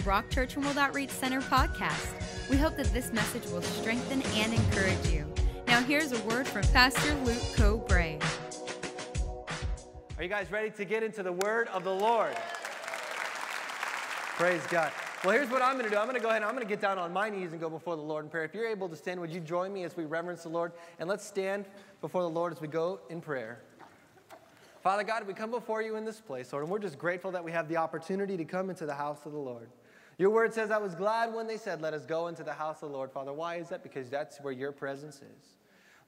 The Rock Church and World Outreach Center podcast. We hope that this message will strengthen and encourage you. Now, here's a word from Pastor Luke Cobrae. Are you guys ready to get into the word of the Lord? Praise God. Well, here's what I'm going to do. I'm going to go ahead and I'm going to get down on my knees and go before the Lord in prayer. If you're able to stand, would you join me as we reverence the Lord? And let's stand before the Lord as we go in prayer. Father God, we come before you in this place, Lord, and we're just grateful that we have the opportunity to come into the house of the Lord. Your word says, I was glad when they said, Let us go into the house of the Lord. Father, why is that? Because that's where your presence is.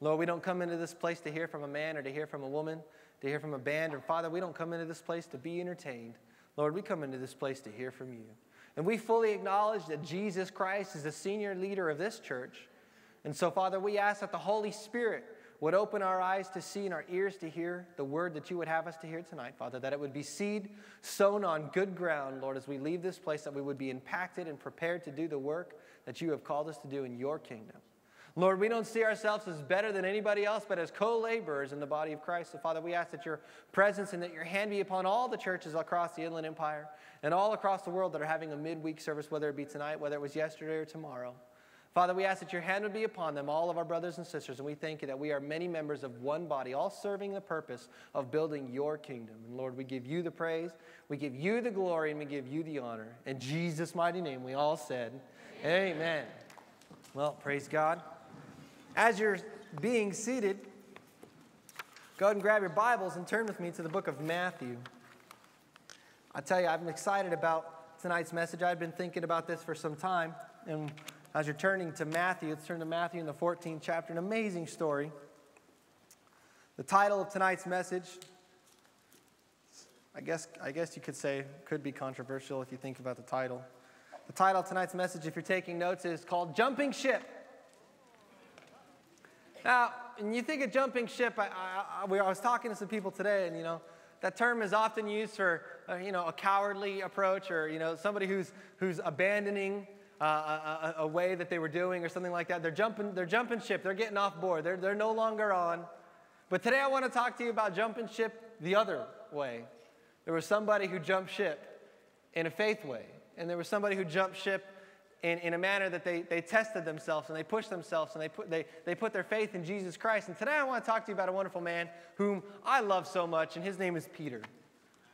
Lord, we don't come into this place to hear from a man or to hear from a woman, to hear from a band, or Father, we don't come into this place to be entertained. Lord, we come into this place to hear from you. And we fully acknowledge that Jesus Christ is the senior leader of this church. And so, Father, we ask that the Holy Spirit would open our eyes to see and our ears to hear the word that you would have us to hear tonight, Father, that it would be seed sown on good ground, Lord, as we leave this place, that we would be impacted and prepared to do the work that you have called us to do in your kingdom. Lord, we don't see ourselves as better than anybody else, but as co laborers in the body of Christ. So, Father, we ask that your presence and that your hand be upon all the churches across the Inland Empire and all across the world that are having a midweek service, whether it be tonight, whether it was yesterday or tomorrow. Father, we ask that your hand would be upon them, all of our brothers and sisters, and we thank you that we are many members of one body, all serving the purpose of building your kingdom. And Lord, we give you the praise, we give you the glory, and we give you the honor. In Jesus' mighty name, we all said, Amen. Amen. Well, praise God. As you're being seated, go ahead and grab your Bibles and turn with me to the book of Matthew. I tell you, I'm excited about tonight's message. I've been thinking about this for some time, and as you're turning to Matthew, let's turn to Matthew in the 14th chapter, an amazing story. The title of tonight's message, I guess, I guess you could say, could be controversial if you think about the title. The title of tonight's message, if you're taking notes, is called Jumping Ship. Now, when you think of jumping ship, I, I, I, I was talking to some people today, and you know, that term is often used for, uh, you know, a cowardly approach or, you know, somebody who's, who's abandoning a, a, way that they were doing or something like that. They're jumping, they're jumping ship, they're getting off board, they're, they're no longer on. But today I want to talk to you about jumping ship the other way. There was somebody who jumped ship in a faith way, and there was somebody who jumped ship in, in a manner that they, they tested themselves and they pushed themselves and they put, they, they put their faith in Jesus Christ. And today I want to talk to you about a wonderful man whom I love so much, and his name is Peter.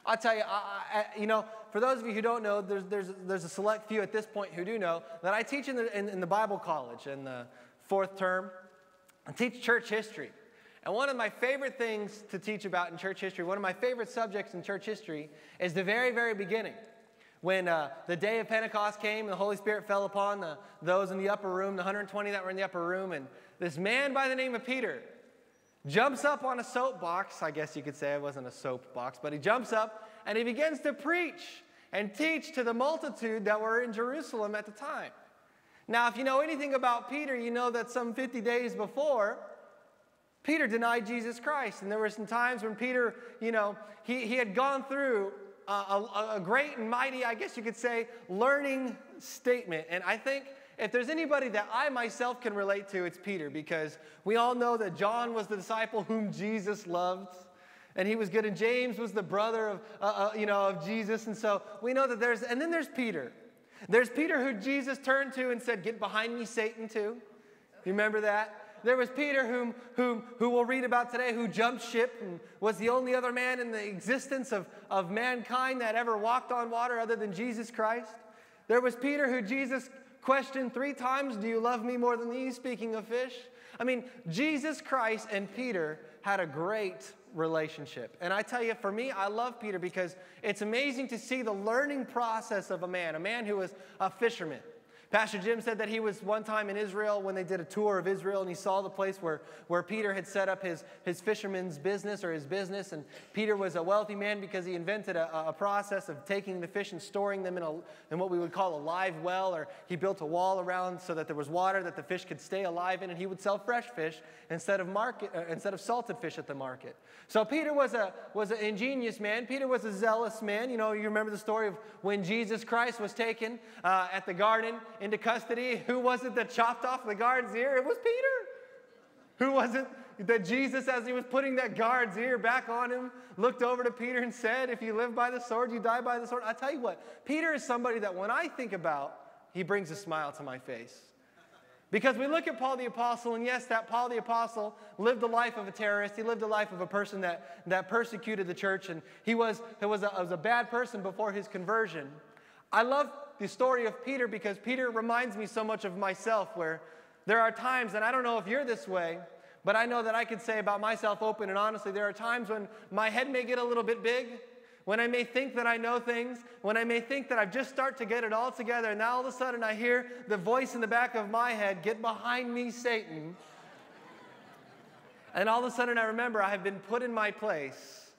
I'll tell you, I, I, you know, for those of you who don't know, there's, there's, there's a select few at this point who do know that I teach in the, in, in the Bible college in the fourth term. I teach church history. And one of my favorite things to teach about in church history, one of my favorite subjects in church history, is the very, very beginning. When uh, the day of Pentecost came and the Holy Spirit fell upon the, those in the upper room, the 120 that were in the upper room, and this man by the name of Peter jumps up on a soapbox. I guess you could say it wasn't a soapbox, but he jumps up and he begins to preach and teach to the multitude that were in Jerusalem at the time. Now, if you know anything about Peter, you know that some 50 days before, Peter denied Jesus Christ. And there were some times when Peter, you know, he, he had gone through a, a, a great and mighty, I guess you could say, learning statement. And I think if there's anybody that I myself can relate to, it's Peter, because we all know that John was the disciple whom Jesus loved. And he was good, and James was the brother of, uh, uh, you know, of Jesus. And so we know that there's, and then there's Peter. There's Peter who Jesus turned to and said, Get behind me, Satan, too. You remember that? There was Peter, whom, whom, who we'll read about today, who jumped ship and was the only other man in the existence of, of mankind that ever walked on water other than Jesus Christ. There was Peter, who Jesus questioned three times Do you love me more than these? Speaking of fish. I mean, Jesus Christ and Peter had a great relationship. And I tell you, for me, I love Peter because it's amazing to see the learning process of a man, a man who was a fisherman. Pastor Jim said that he was one time in Israel when they did a tour of Israel and he saw the place where, where Peter had set up his, his fisherman's business or his business. And Peter was a wealthy man because he invented a, a process of taking the fish and storing them in, a, in what we would call a live well, or he built a wall around so that there was water that the fish could stay alive in, and he would sell fresh fish instead of, market, uh, instead of salted fish at the market. So Peter was, a, was an ingenious man. Peter was a zealous man. You know, you remember the story of when Jesus Christ was taken uh, at the garden into custody. Who was it that chopped off the guard's ear? It was Peter. Who was it that Jesus, as he was putting that guard's ear back on him, looked over to Peter and said, If you live by the sword, you die by the sword. I tell you what, Peter is somebody that when I think about, he brings a smile to my face. Because we look at Paul the Apostle, and yes, that Paul the Apostle lived the life of a terrorist. He lived the life of a person that, that persecuted the church, and he was, he was, a, was a bad person before his conversion. I love the story of Peter because Peter reminds me so much of myself, where there are times, and I don't know if you're this way, but I know that I could say about myself open and honestly, there are times when my head may get a little bit big, when I may think that I know things, when I may think that I've just start to get it all together, and now all of a sudden I hear the voice in the back of my head, get behind me, Satan. and all of a sudden I remember I have been put in my place.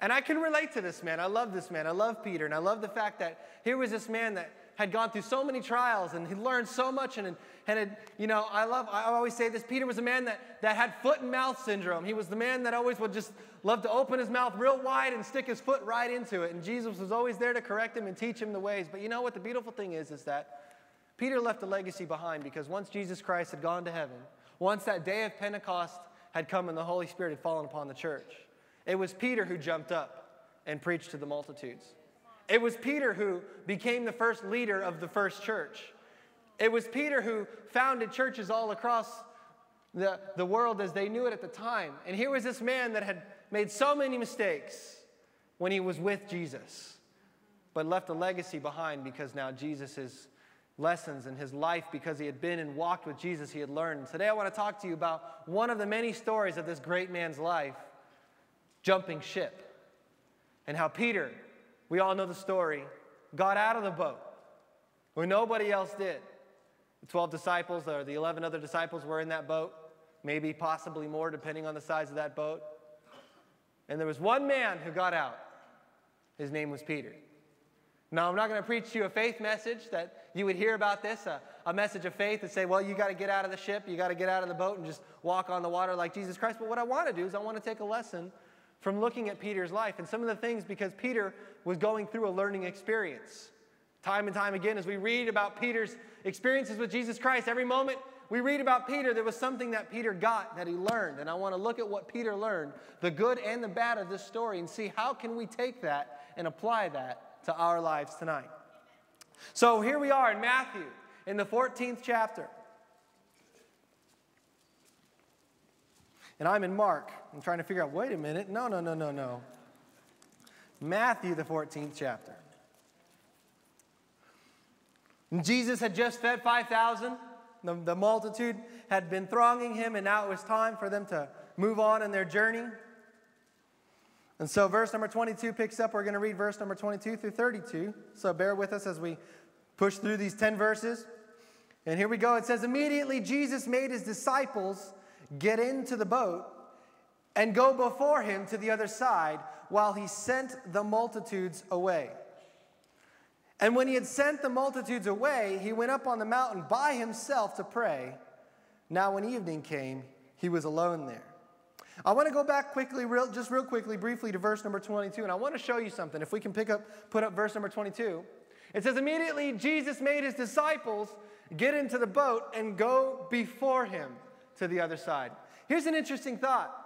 And I can relate to this man. I love this man. I love Peter. And I love the fact that here was this man that had gone through so many trials and he learned so much and, and had, you know, I love, I always say this, Peter was a man that, that had foot and mouth syndrome. He was the man that always would just love to open his mouth real wide and stick his foot right into it. And Jesus was always there to correct him and teach him the ways. But you know what the beautiful thing is, is that Peter left a legacy behind because once Jesus Christ had gone to heaven, once that day of Pentecost had come and the Holy Spirit had fallen upon the church, it was Peter who jumped up and preached to the multitudes. It was Peter who became the first leader of the first church. It was Peter who founded churches all across the, the world as they knew it at the time. And here was this man that had made so many mistakes when he was with Jesus, but left a legacy behind because now Jesus' lessons in his life, because he had been and walked with Jesus, he had learned. And today I want to talk to you about one of the many stories of this great man's life jumping ship and how Peter we all know the story. Got out of the boat when nobody else did. The 12 disciples or the 11 other disciples were in that boat, maybe possibly more, depending on the size of that boat. And there was one man who got out. His name was Peter. Now, I'm not going to preach you a faith message that you would hear about this, a, a message of faith and say, well, you got to get out of the ship, you got to get out of the boat and just walk on the water like Jesus Christ. But what I want to do is I want to take a lesson from looking at Peter's life and some of the things because Peter was going through a learning experience. Time and time again, as we read about Peter's experiences with Jesus Christ, every moment we read about Peter, there was something that Peter got that he learned. And I want to look at what Peter learned, the good and the bad of this story, and see how can we take that and apply that to our lives tonight. So here we are in Matthew, in the 14th chapter. And I'm in Mark. I'm trying to figure out, wait a minute. No, no, no, no, no. Matthew, the 14th chapter. And Jesus had just fed 5,000. The, the multitude had been thronging him, and now it was time for them to move on in their journey. And so, verse number 22 picks up. We're going to read verse number 22 through 32. So, bear with us as we push through these 10 verses. And here we go. It says, Immediately Jesus made his disciples get into the boat and go before him to the other side while he sent the multitudes away. And when he had sent the multitudes away, he went up on the mountain by himself to pray. Now, when evening came, he was alone there. I want to go back quickly, real, just real quickly, briefly to verse number 22, and I want to show you something. If we can pick up, put up verse number 22. It says, Immediately Jesus made his disciples get into the boat and go before him to the other side. Here's an interesting thought.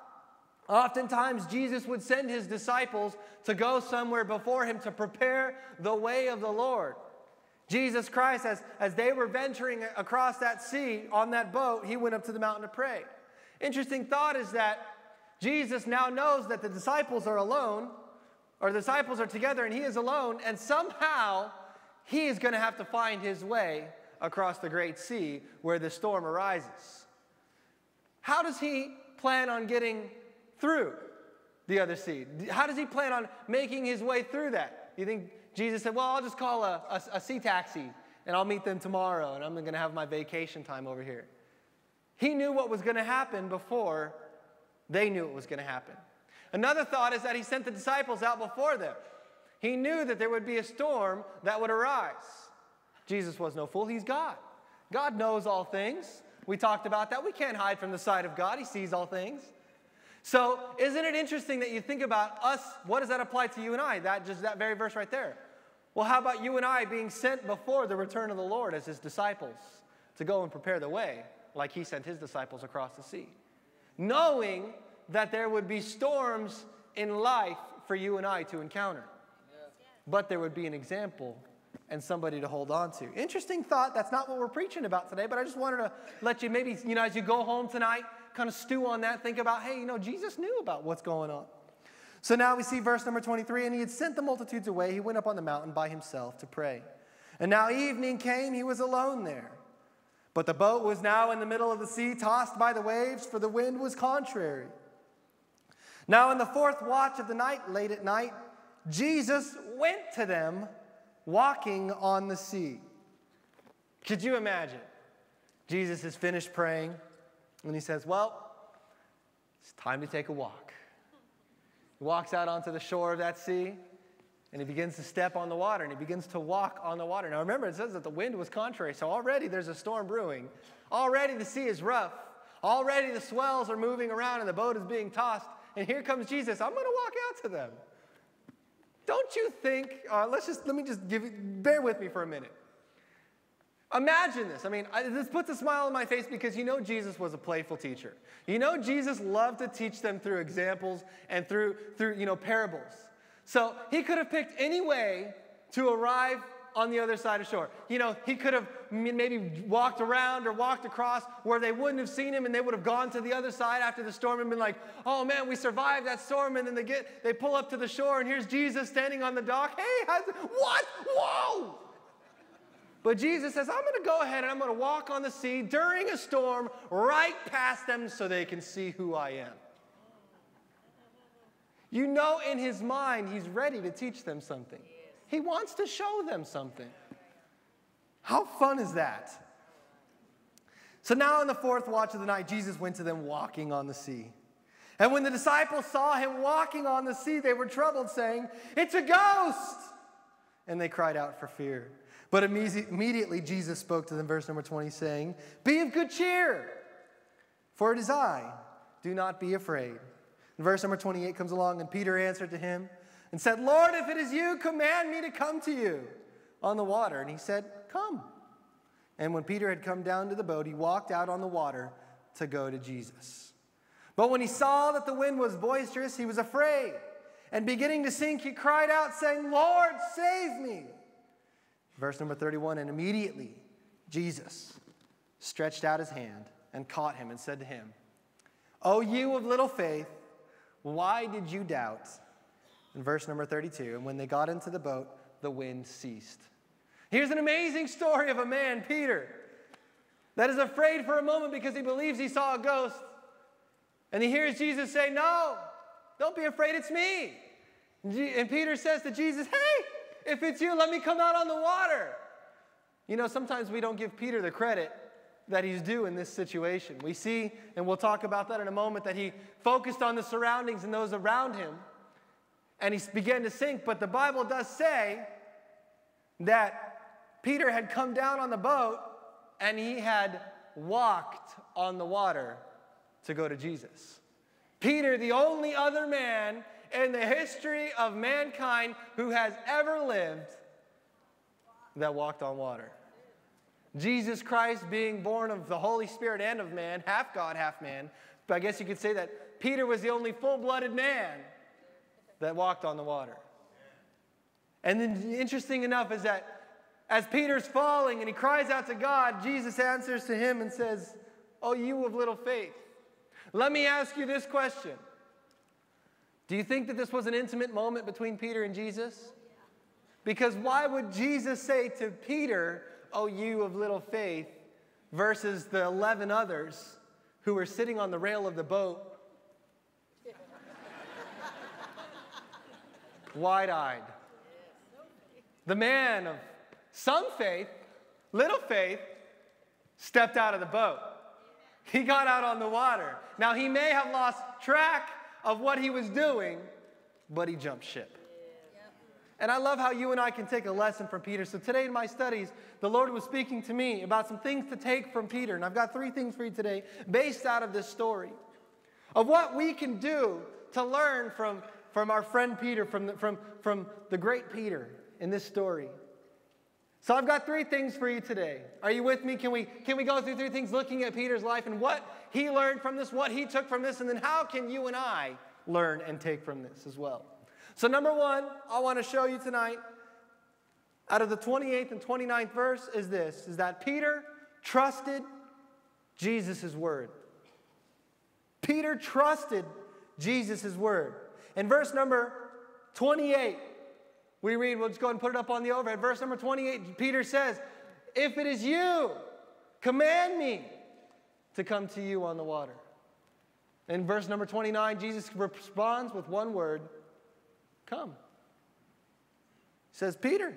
Oftentimes, Jesus would send his disciples to go somewhere before him to prepare the way of the Lord. Jesus Christ, as, as they were venturing across that sea on that boat, he went up to the mountain to pray. Interesting thought is that Jesus now knows that the disciples are alone, or the disciples are together and he is alone, and somehow he is going to have to find his way across the great sea where the storm arises. How does he plan on getting through the other sea? How does he plan on making his way through that? You think Jesus said, Well, I'll just call a, a, a sea taxi and I'll meet them tomorrow and I'm going to have my vacation time over here. He knew what was going to happen before they knew it was going to happen. Another thought is that he sent the disciples out before them. He knew that there would be a storm that would arise. Jesus was no fool, he's God. God knows all things. We talked about that. We can't hide from the sight of God, He sees all things. So, isn't it interesting that you think about us? What does that apply to you and I? That just that very verse right there. Well, how about you and I being sent before the return of the Lord as his disciples to go and prepare the way, like he sent his disciples across the sea? knowing that there would be storms in life for you and I to encounter. But there would be an example and somebody to hold on to. Interesting thought. That's not what we're preaching about today, but I just wanted to let you maybe, you know, as you go home tonight, kind of stew on that, think about, hey, you know, Jesus knew about what's going on. So now we see verse number 23 and he had sent the multitudes away. He went up on the mountain by himself to pray. And now evening came, he was alone there. But the boat was now in the middle of the sea, tossed by the waves, for the wind was contrary. Now, in the fourth watch of the night, late at night, Jesus went to them walking on the sea. Could you imagine? Jesus has finished praying, and he says, Well, it's time to take a walk. He walks out onto the shore of that sea, and he begins to step on the water, and he begins to walk on the water. Now, remember, it says that the wind was contrary, so already there's a storm brewing. Already the sea is rough. Already the swells are moving around, and the boat is being tossed. And here comes Jesus. I'm going to walk out to them. Don't you think, uh, let's just, let me just give you, bear with me for a minute. Imagine this. I mean, I, this puts a smile on my face because you know Jesus was a playful teacher. You know Jesus loved to teach them through examples and through, through you know, parables. So he could have picked any way to arrive on the other side of shore. You know, he could have maybe walked around or walked across where they wouldn't have seen him and they would have gone to the other side after the storm and been like, oh man, we survived that storm. And then they get, they pull up to the shore and here's Jesus standing on the dock. Hey, how's? What? Whoa! But Jesus says, I'm going to go ahead and I'm going to walk on the sea during a storm right past them so they can see who I am. You know, in his mind, he's ready to teach them something. He wants to show them something. How fun is that? So now, in the fourth watch of the night, Jesus went to them walking on the sea. And when the disciples saw him walking on the sea, they were troubled, saying, It's a ghost! And they cried out for fear. But immediately Jesus spoke to them, verse number 20, saying, Be of good cheer, for it is I. Do not be afraid. And verse number 28 comes along, and Peter answered to him, and said, Lord, if it is you, command me to come to you on the water. And he said, Come. And when Peter had come down to the boat, he walked out on the water to go to Jesus. But when he saw that the wind was boisterous, he was afraid. And beginning to sink, he cried out, saying, Lord, save me. Verse number 31 And immediately Jesus stretched out his hand and caught him and said to him, O you of little faith, why did you doubt? In verse number 32. And when they got into the boat, the wind ceased. Here's an amazing story of a man, Peter, that is afraid for a moment because he believes he saw a ghost. And he hears Jesus say, No, don't be afraid, it's me. And Peter says to Jesus, Hey, if it's you, let me come out on the water. You know, sometimes we don't give Peter the credit that he's due in this situation. We see, and we'll talk about that in a moment, that he focused on the surroundings and those around him and he began to sink. But the Bible does say that Peter had come down on the boat and he had walked on the water to go to Jesus. Peter, the only other man in the history of mankind who has ever lived that walked on water. Jesus Christ being born of the Holy Spirit and of man, half God, half man. But I guess you could say that Peter was the only full blooded man that walked on the water. And then, interesting enough, is that as Peter's falling and he cries out to God, Jesus answers to him and says, Oh, you of little faith. Let me ask you this question Do you think that this was an intimate moment between Peter and Jesus? Because why would Jesus say to Peter, Oh, you of little faith, versus the 11 others who were sitting on the rail of the boat wide eyed. The man of some faith, little faith, stepped out of the boat. He got out on the water. Now, he may have lost track of what he was doing, but he jumped ship. And I love how you and I can take a lesson from Peter. So today in my studies, the Lord was speaking to me about some things to take from Peter. And I've got three things for you today based out of this story of what we can do to learn from from our friend Peter, from the, from, from the great Peter in this story. So I've got three things for you today. Are you with me? Can we, can we go through three things looking at Peter's life and what he learned from this, what he took from this, and then how can you and I learn and take from this as well? So, number one, I want to show you tonight out of the 28th and 29th verse is this is that Peter trusted Jesus' word. Peter trusted Jesus' word. In verse number 28, we read, we'll just go ahead and put it up on the overhead. Verse number 28, Peter says, If it is you, command me to come to you on the water. In verse number 29, Jesus responds with one word Come. He says, Peter,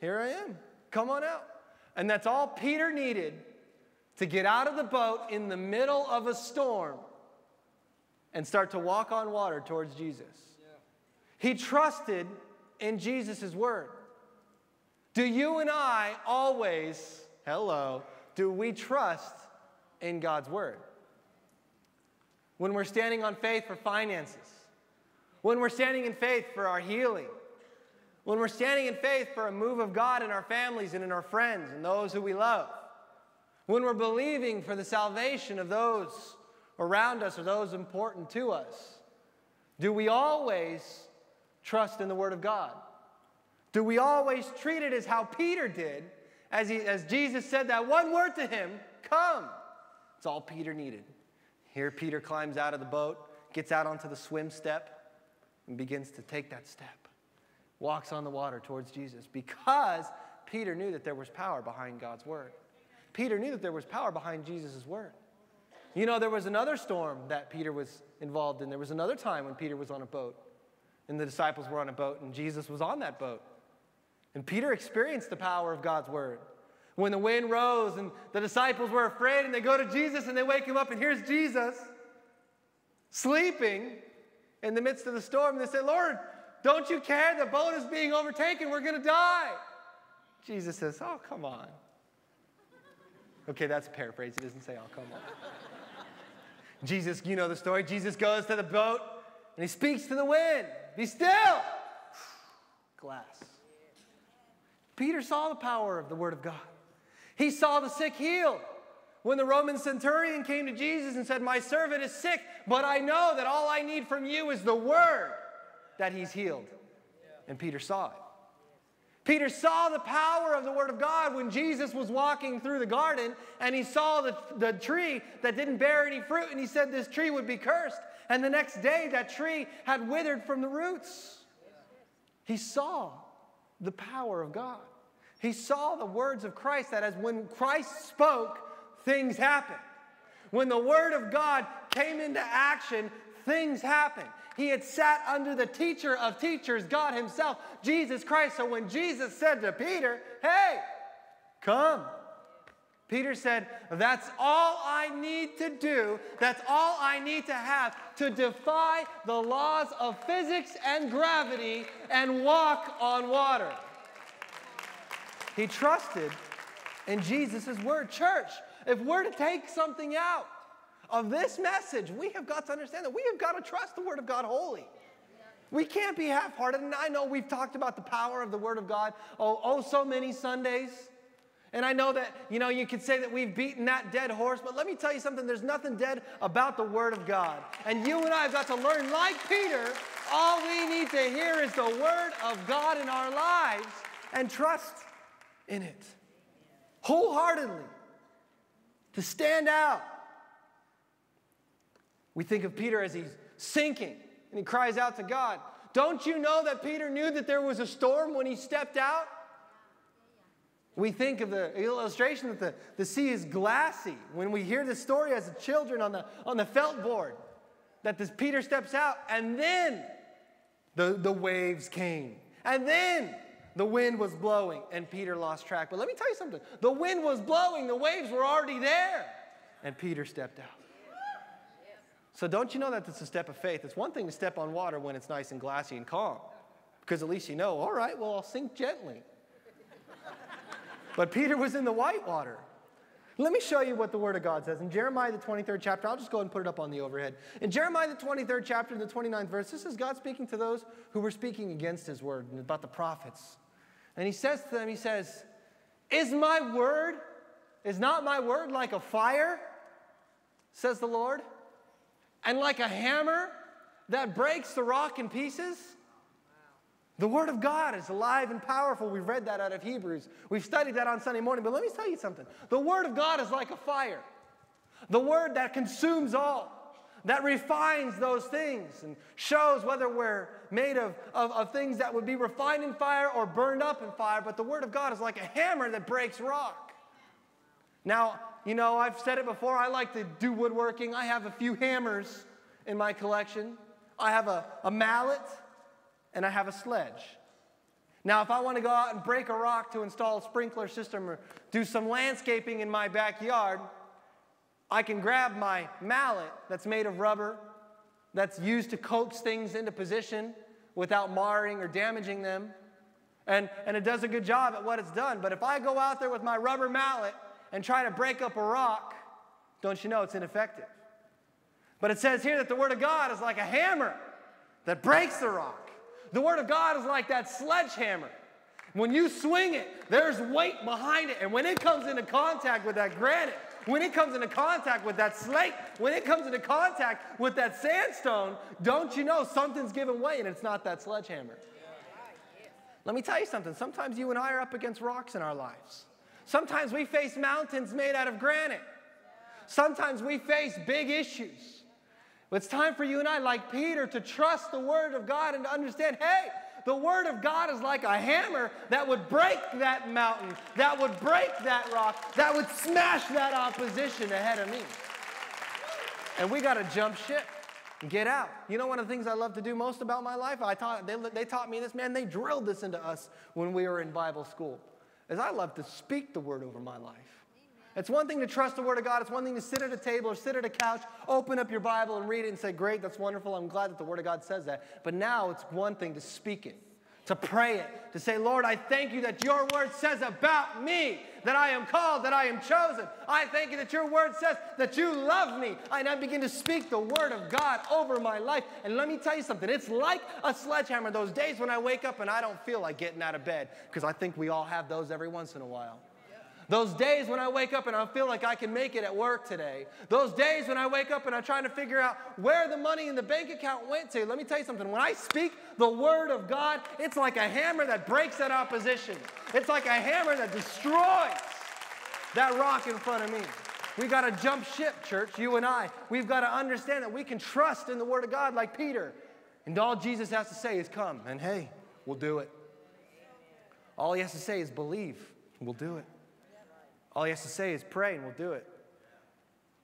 here I am. Come on out. And that's all Peter needed to get out of the boat in the middle of a storm and start to walk on water towards Jesus. He trusted in Jesus' word. Do you and I always, hello, do we trust in God's word? When we're standing on faith for finances, when we're standing in faith for our healing, when we're standing in faith for a move of God in our families and in our friends and those who we love, when we're believing for the salvation of those around us or those important to us, do we always trust in the Word of God? Do we always treat it as how Peter did, as, he, as Jesus said that one word to him, come? It's all Peter needed. Here, Peter climbs out of the boat, gets out onto the swim step, and begins to take that step. Walks on the water towards Jesus because Peter knew that there was power behind God's word. Peter knew that there was power behind Jesus' word. You know, there was another storm that Peter was involved in. There was another time when Peter was on a boat, and the disciples were on a boat, and Jesus was on that boat. And Peter experienced the power of God's word. When the wind rose and the disciples were afraid, and they go to Jesus and they wake him up, and here's Jesus sleeping in the midst of the storm. And they say, Lord, don't you care? The boat is being overtaken. We're going to die. Jesus says, Oh, come on. Okay, that's a paraphrase. He doesn't say, Oh, come on. Jesus, you know the story. Jesus goes to the boat and he speaks to the wind Be still. Glass. Peter saw the power of the Word of God. He saw the sick healed. When the Roman centurion came to Jesus and said, My servant is sick, but I know that all I need from you is the Word that he's healed. And Peter saw it. Peter saw the power of the Word of God when Jesus was walking through the garden and he saw the, the tree that didn't bear any fruit and he said this tree would be cursed. And the next day, that tree had withered from the roots. He saw the power of God. He saw the words of Christ that as when Christ spoke, things happened. When the Word of God came into action, things happened. He had sat under the teacher of teachers, God Himself, Jesus Christ. So when Jesus said to Peter, Hey, come, Peter said, That's all I need to do. That's all I need to have to defy the laws of physics and gravity and walk on water. He trusted in Jesus' word. Church, if we're to take something out of this message, we have got to understand that we have got to trust the word of God wholly. We can't be half hearted. And I know we've talked about the power of the word of God oh, oh, so many Sundays. And I know that, you know, you could say that we've beaten that dead horse, but let me tell you something there's nothing dead about the Word of God. And you and I have got to learn, like Peter, all we need to hear is the Word of God in our lives and trust in it wholeheartedly to stand out. We think of Peter as he's sinking and he cries out to God. Don't you know that Peter knew that there was a storm when he stepped out? We think of the illustration that the, the sea is glassy. When we hear the story as children on the, on the felt board, that this Peter steps out, and then the, the waves came. And then the wind was blowing, and Peter lost track. But let me tell you something the wind was blowing, the waves were already there, and Peter stepped out. So don't you know that it's a step of faith? It's one thing to step on water when it's nice and glassy and calm, because at least you know, all right, well, I'll sink gently. But Peter was in the white water. Let me show you what the Word of God says. In Jeremiah, the 23rd chapter, I'll just go and put it up on the overhead. In Jeremiah, the 23rd chapter, the 29th verse, this is God speaking to those who were speaking against His Word and about the prophets. And He says to them, He says, Is my word, is not my word like a fire, says the Lord, and like a hammer that breaks the rock in pieces? The Word of God is alive and powerful. We've read that out of Hebrews. We've studied that on Sunday morning. But let me tell you something the Word of God is like a fire, the Word that consumes all, that refines those things and shows whether we're made of, of, of things that would be refined in fire or burned up in fire. But the Word of God is like a hammer that breaks rock. Now, you know, I've said it before, I like to do woodworking. I have a few hammers in my collection, I have a, a mallet and I have a sledge. Now, if I want to go out and break a rock to install a sprinkler system or do some landscaping in my backyard, I can grab my mallet that's made of rubber, that's used to coax things into position without marring or damaging them. And, and it does a good job at what it's done. But if I go out there with my rubber mallet and try to break up a rock, don't you know it's ineffective? But it says here that the Word of God is like a hammer that breaks the rock. The Word of God is like that sledgehammer. When you swing it, there's weight behind it. And when it comes into contact with that granite, when it comes into contact with that slate, when it comes into contact with that sandstone, don't you know something's given way and it's not that sledgehammer? Let me tell you something. Sometimes you and I are up against rocks in our lives. Sometimes we face mountains made out of granite. Sometimes we face big issues. It's time for you and I, like Peter, to trust the Word of God and to understand hey, the Word of God is like a hammer that would break that mountain, that would break that rock, that would smash that opposition ahead of me. And we got to jump ship and get out. You know, one of the things I love to do most about my life, I taught, they, they taught me this, man, they drilled this into us when we were in Bible school, is I love to speak the Word over my life. It's one thing to trust the Word of God. It's one thing to sit at a table or sit at a couch, open up your Bible and read it and say, Great, that's wonderful. I'm glad that the Word of God says that. But now it's one thing to speak it, to pray it, to say, Lord, I thank you that your Word says about me that I am called, that I am chosen. I thank you that your Word says that you love me. And I begin to speak the Word of God over my life. And let me tell you something it's like a sledgehammer those days when I wake up and I don't feel like getting out of bed, because I think we all have those every once in a while. Those days when I wake up and I feel like I can make it at work today. Those days when I wake up and I'm trying to figure out where the money in the bank account went to. Let me tell you something. When I speak the word of God, it's like a hammer that breaks that opposition. It's like a hammer that destroys that rock in front of me. We got to jump ship, church, you and I. We've got to understand that we can trust in the word of God like Peter. And all Jesus has to say is come. And hey, we'll do it. All he has to say is believe. We'll do it. All he has to say is pray and we'll do it.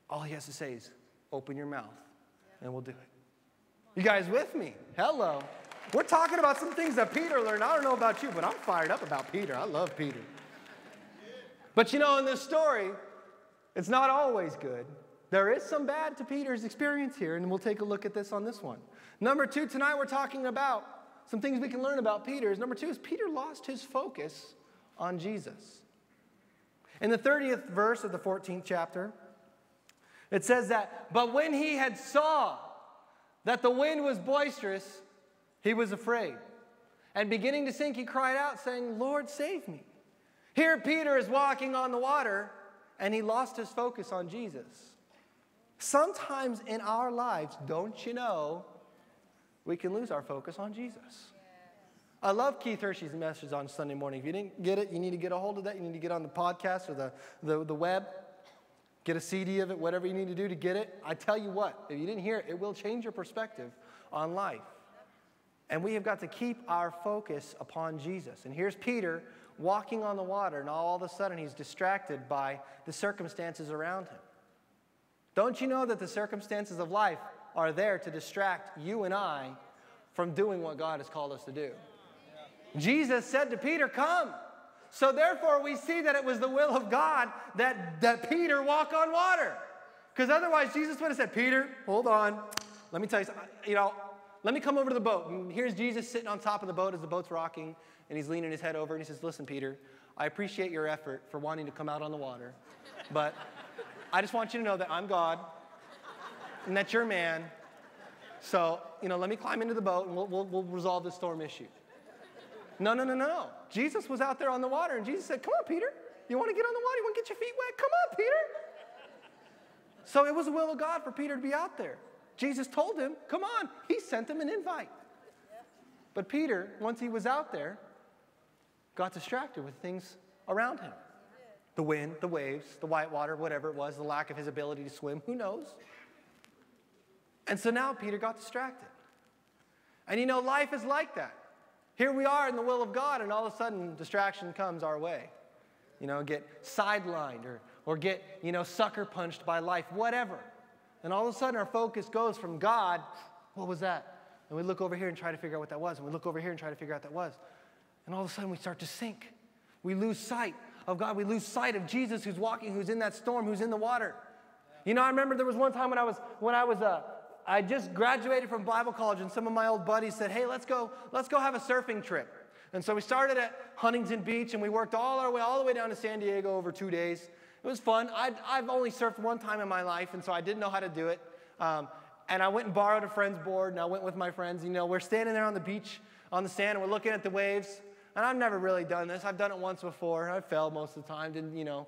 All he has to say is open your mouth and we'll do it. You guys with me? Hello. We're talking about some things that Peter learned. I don't know about you, but I'm fired up about Peter. I love Peter. But you know, in this story, it's not always good. There is some bad to Peter's experience here, and we'll take a look at this on this one. Number two, tonight we're talking about some things we can learn about Peter. Number two is Peter lost his focus on Jesus. In the 30th verse of the 14th chapter, it says that, but when he had saw that the wind was boisterous, he was afraid. And beginning to sink, he cried out, saying, Lord, save me. Here, Peter is walking on the water, and he lost his focus on Jesus. Sometimes in our lives, don't you know, we can lose our focus on Jesus. I love Keith Hershey's message on Sunday morning. If you didn't get it, you need to get a hold of that. You need to get on the podcast or the, the, the web, get a CD of it, whatever you need to do to get it. I tell you what, if you didn't hear it, it will change your perspective on life. And we have got to keep our focus upon Jesus. And here's Peter walking on the water, and all of a sudden he's distracted by the circumstances around him. Don't you know that the circumstances of life are there to distract you and I from doing what God has called us to do? Jesus said to Peter, Come. So therefore, we see that it was the will of God that, that Peter walk on water. Because otherwise, Jesus would have said, Peter, hold on. Let me tell you something. You know, let me come over to the boat. And here's Jesus sitting on top of the boat as the boat's rocking, and he's leaning his head over, and he says, Listen, Peter, I appreciate your effort for wanting to come out on the water, but I just want you to know that I'm God and that you're man. So, you know, let me climb into the boat and we'll, we'll, we'll resolve this storm issue. No, no, no, no. Jesus was out there on the water, and Jesus said, Come on, Peter. You want to get on the water? You want to get your feet wet? Come on, Peter. So it was the will of God for Peter to be out there. Jesus told him, Come on. He sent him an invite. But Peter, once he was out there, got distracted with things around him the wind, the waves, the white water, whatever it was, the lack of his ability to swim, who knows? And so now Peter got distracted. And you know, life is like that. Here we are in the will of God, and all of a sudden, distraction comes our way. You know, get sidelined or or get, you know, sucker punched by life, whatever. And all of a sudden our focus goes from God, what was that? And we look over here and try to figure out what that was. And we look over here and try to figure out what that was. And all of a sudden we start to sink. We lose sight of God. We lose sight of Jesus who's walking, who's in that storm, who's in the water. You know, I remember there was one time when I was, when I was, uh, I just graduated from Bible college and some of my old buddies said, hey, let's go, let's go have a surfing trip. And so we started at Huntington Beach and we worked all our way, all the way down to San Diego over two days. It was fun. i have only surfed one time in my life, and so I didn't know how to do it. Um, and I went and borrowed a friend's board, and I went with my friends. You know, we're standing there on the beach on the sand, and we're looking at the waves. And I've never really done this. I've done it once before. I fell most of the time, didn't, you know.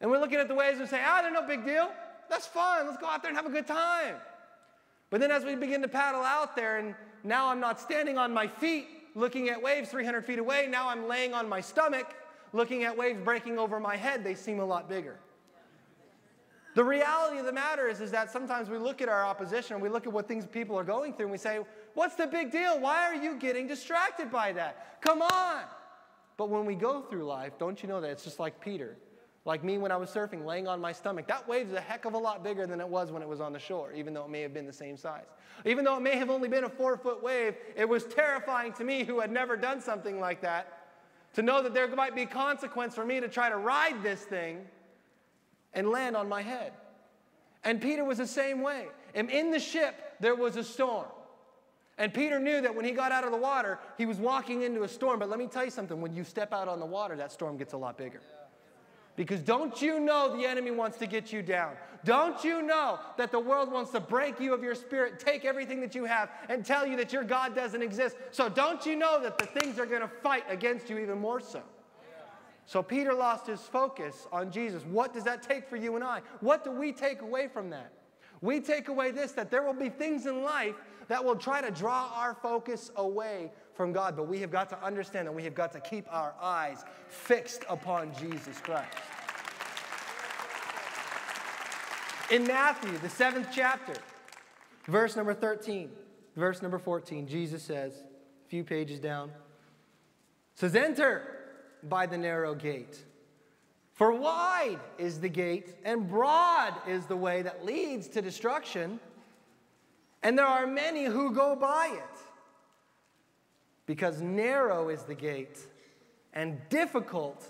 And we're looking at the waves and say, ah, they're no big deal. That's fun. Let's go out there and have a good time. But then as we begin to paddle out there, and now I'm not standing on my feet looking at waves 300 feet away, now I'm laying on my stomach looking at waves breaking over my head, they seem a lot bigger. The reality of the matter is, is that sometimes we look at our opposition, we look at what things people are going through, and we say, What's the big deal? Why are you getting distracted by that? Come on. But when we go through life, don't you know that it's just like Peter? Like me when I was surfing, laying on my stomach. That wave's a heck of a lot bigger than it was when it was on the shore, even though it may have been the same size. Even though it may have only been a four foot wave, it was terrifying to me who had never done something like that to know that there might be consequence for me to try to ride this thing and land on my head. And Peter was the same way. And in the ship, there was a storm. And Peter knew that when he got out of the water, he was walking into a storm. But let me tell you something when you step out on the water, that storm gets a lot bigger. Because don't you know the enemy wants to get you down? Don't you know that the world wants to break you of your spirit, take everything that you have, and tell you that your God doesn't exist? So don't you know that the things are going to fight against you even more so? So Peter lost his focus on Jesus. What does that take for you and I? What do we take away from that? We take away this that there will be things in life that will try to draw our focus away from God, but we have got to understand that we have got to keep our eyes fixed upon Jesus Christ. In Matthew, the seventh chapter, verse number 13, verse number 14, Jesus says, a few pages down, says, Enter by the narrow gate. For wide is the gate, and broad is the way that leads to destruction, and there are many who go by it. Because narrow is the gate, and difficult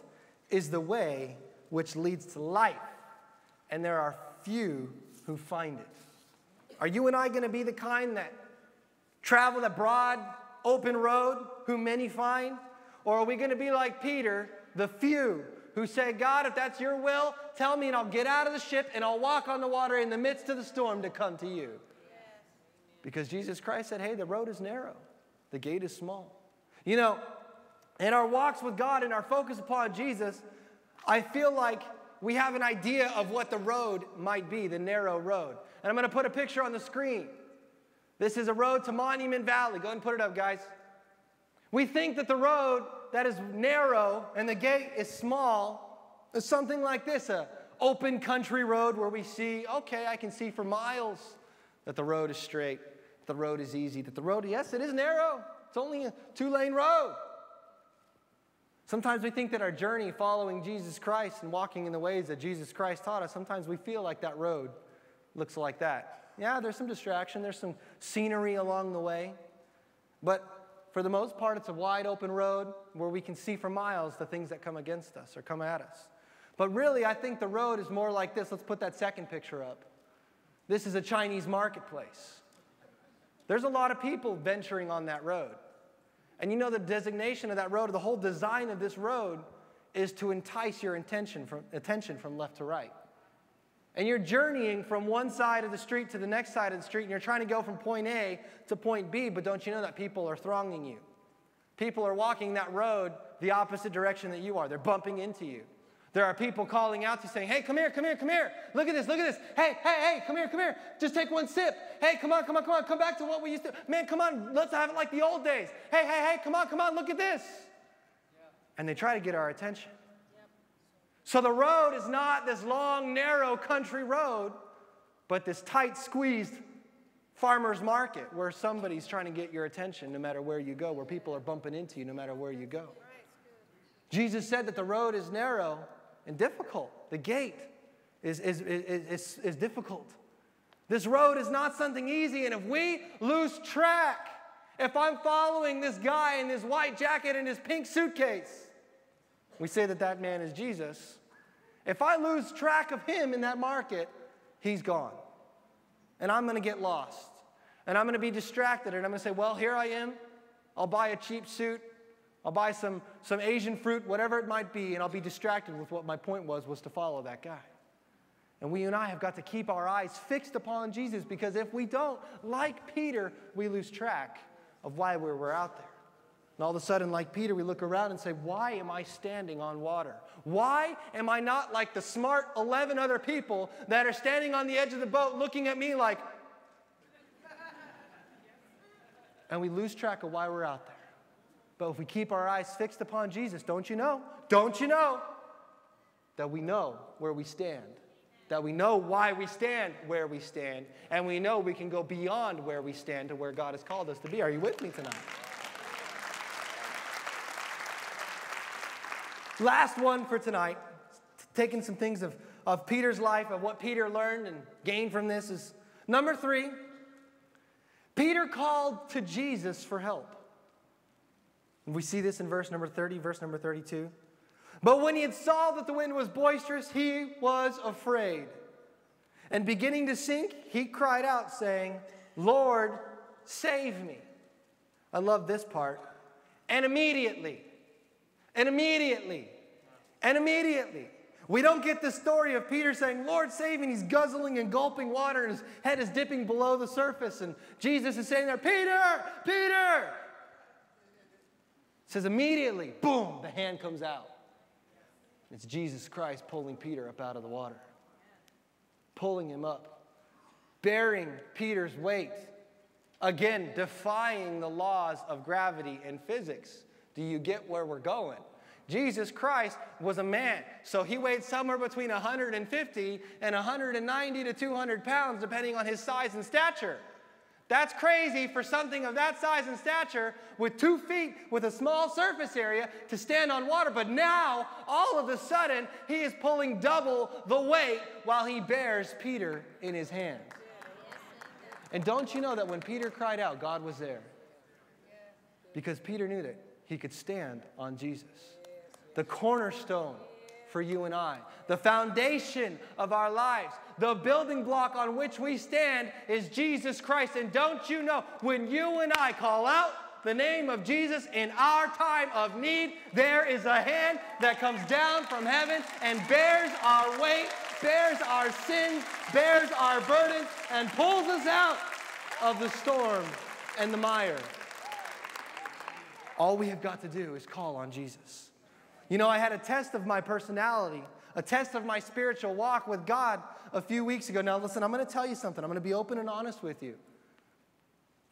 is the way which leads to life, and there are few who find it. Are you and I going to be the kind that travel the broad, open road, who many find? Or are we going to be like Peter, the few who say, God, if that's your will, tell me and I'll get out of the ship and I'll walk on the water in the midst of the storm to come to you? Because Jesus Christ said, hey, the road is narrow. The gate is small. You know, in our walks with God and our focus upon Jesus, I feel like we have an idea of what the road might be, the narrow road. And I'm going to put a picture on the screen. This is a road to Monument Valley. Go ahead and put it up, guys. We think that the road that is narrow and the gate is small is something like this a open country road where we see, okay, I can see for miles that the road is straight the road is easy, that the road, yes, it is narrow. It's only a two lane road. Sometimes we think that our journey following Jesus Christ and walking in the ways that Jesus Christ taught us, sometimes we feel like that road looks like that. Yeah, there's some distraction, there's some scenery along the way. But for the most part, it's a wide open road where we can see for miles the things that come against us or come at us. But really, I think the road is more like this. Let's put that second picture up. This is a Chinese marketplace. There's a lot of people venturing on that road. And you know the designation of that road, the whole design of this road is to entice your attention from, attention from left to right. And you're journeying from one side of the street to the next side of the street, and you're trying to go from point A to point B, but don't you know that people are thronging you? People are walking that road the opposite direction that you are. They're bumping into you. There are people calling out to you saying, hey, come here, come here, come here. Look at this, look at this. Hey, hey, hey, come here, come here. Just take one sip. Hey, come on, come on, come on. Come back to what we used to. Man, come on, let's have it like the old days. Hey, hey, hey, come on, come on, look at this. And they try to get our attention. So the road is not this long, narrow country road, but this tight, squeezed farmer's market where somebody's trying to get your attention no matter where you go, where people are bumping into you no matter where you go. Jesus said that the road is narrow and difficult. The gate is, is, is, is, difficult. This road is not something easy, and if we lose track, if I'm following this guy in his white jacket and his pink suitcase, we say that that man is Jesus. If I lose track of him in that market, he's gone. And I'm going to get lost. And I'm going to be distracted. And I'm going to say, well, here I am. I'll buy a cheap suit. I'll buy some, some Asian fruit, whatever it might be, and I'll be distracted with what my point was, was to follow that guy. And we and I have got to keep our eyes fixed upon Jesus because if we don't, like Peter, we lose track of why we were out there. And all of a sudden, like Peter, we look around and say, Why am I standing on water? Why am I not like the smart 11 other people that are standing on the edge of the boat looking at me like, and we lose track of why we're out there. But if we keep our eyes fixed upon Jesus, don't you know? Don't you know that we know where we stand? That we know why we stand where we stand, and we know we can go beyond where we stand to where God has called us to be. Are you with me tonight? Last one for tonight, taking some things of, of Peter's life, of what Peter learned and gained from this, is number three Peter called to Jesus for help. We see this in verse number 30, verse number 32. But when he had saw that the wind was boisterous, he was afraid. And beginning to sink, he cried out, saying, Lord, save me. I love this part. And immediately, and immediately, and immediately. We don't get the story of Peter saying, Lord, save me. And he's guzzling and gulping water, and his head is dipping below the surface. And Jesus is saying there, Peter, Peter, says immediately, boom, the hand comes out. It's Jesus Christ pulling Peter up out of the water, pulling him up, bearing Peter's weight, again, defying the laws of gravity and physics. Do you get where we're going? Jesus Christ was a man, so he weighed somewhere between 150 and 190 to 200 pounds, depending on his size and stature. That's crazy for something of that size and stature with two feet with a small surface area to stand on water. But now, all of a sudden, he is pulling double the weight while he bears Peter in his hands. And don't you know that when Peter cried out, God was there? Because Peter knew that he could stand on Jesus. The cornerstone for you and I. The foundation of our lives, the building block on which we stand is Jesus Christ. And don't you know, when you and I call out the name of Jesus in our time of need, there is a hand that comes down from heaven and bears our weight, bears our sins, bears our burdens, and pulls us out of the storm and the mire. All we have got to do is call on Jesus. You know, I had a test of my personality, a test of my spiritual walk with God a few weeks ago. Now, listen, I'm going to tell you something. I'm going to be open and honest with you.